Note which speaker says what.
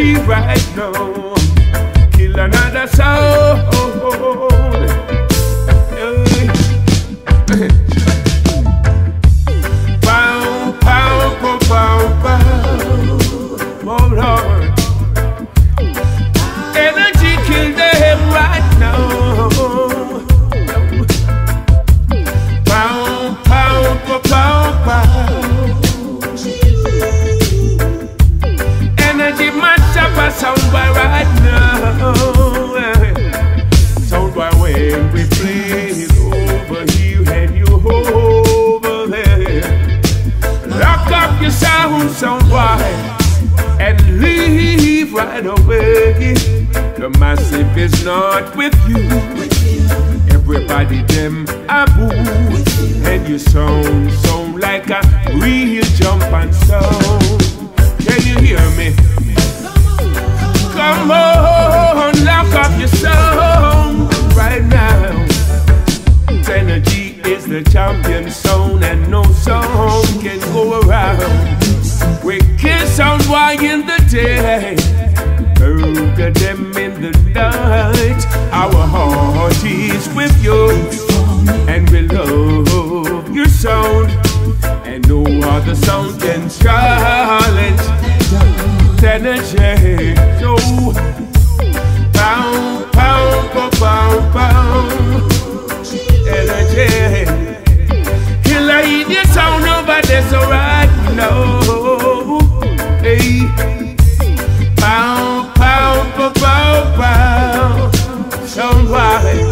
Speaker 1: right now. Kill another sound. Pow, pow, pow, pow, pow. Oh Lord. Up a soundboy right now. Soundboy when we play it over here and you over there. Lock up your sound, soundboy, and leave right away. The massive is not with you. Everybody them a boo, and you sound sound like a real jump and sound. Can you hear me? Champion sound, and no sound can go around. We kiss sound why in the day, murder them in the night. Our heart is with you, and we love your sound, and no other sound can challenge energy. fire.